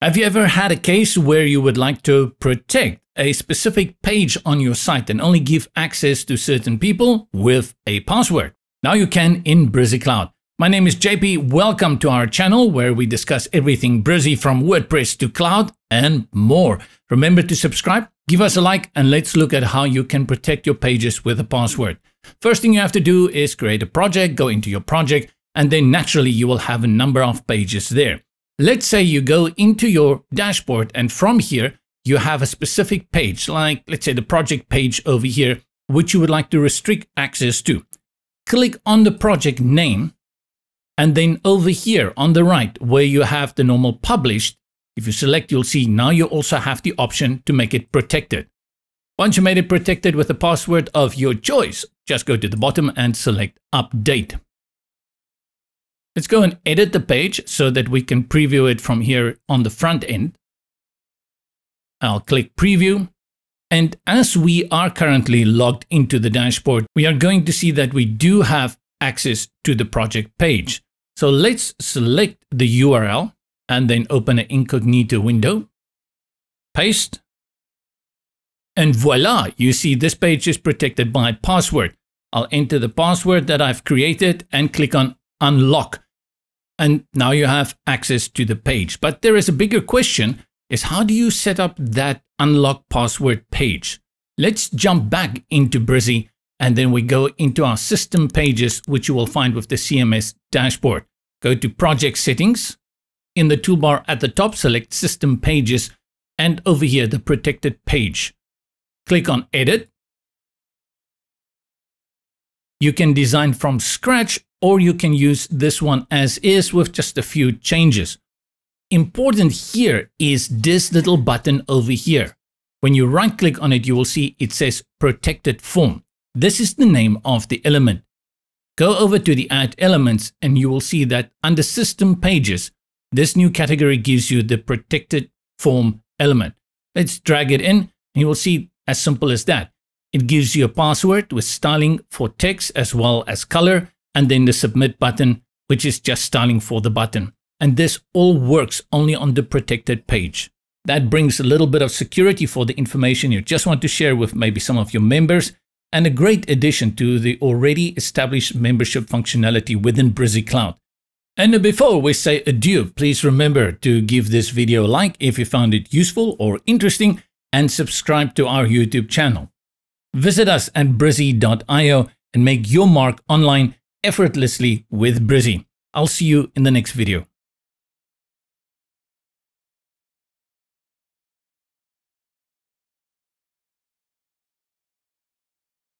Have you ever had a case where you would like to protect a specific page on your site and only give access to certain people with a password? Now you can in Brizy Cloud. My name is JP. Welcome to our channel where we discuss everything Brizy from WordPress to cloud and more. Remember to subscribe, give us a like, and let's look at how you can protect your pages with a password. First thing you have to do is create a project, go into your project, and then naturally you will have a number of pages there. Let's say you go into your dashboard and from here you have a specific page, like let's say the project page over here, which you would like to restrict access to. Click on the project name and then over here on the right where you have the normal published, if you select, you'll see now you also have the option to make it protected. Once you made it protected with a password of your choice, just go to the bottom and select update. Let's go and edit the page so that we can preview it from here on the front end. I'll click preview. And as we are currently logged into the dashboard, we are going to see that we do have access to the project page. So let's select the URL and then open an incognito window, paste, and voila, you see this page is protected by password. I'll enter the password that I've created and click on unlock and now you have access to the page. But there is a bigger question is how do you set up that unlock password page? Let's jump back into Brizy and then we go into our system pages, which you will find with the CMS dashboard. Go to project settings. In the toolbar at the top, select system pages and over here, the protected page. Click on edit. You can design from scratch or you can use this one as is with just a few changes. Important here is this little button over here. When you right click on it, you will see it says protected form. This is the name of the element. Go over to the add elements and you will see that under system pages, this new category gives you the protected form element. Let's drag it in and you will see as simple as that. It gives you a password with styling for text as well as color and then the submit button, which is just styling for the button. And this all works only on the protected page. That brings a little bit of security for the information you just want to share with maybe some of your members and a great addition to the already established membership functionality within Brizy Cloud. And before we say adieu, please remember to give this video a like if you found it useful or interesting and subscribe to our YouTube channel. Visit us at brizy.io and make your mark online effortlessly with Brizy. I'll see you in the next video.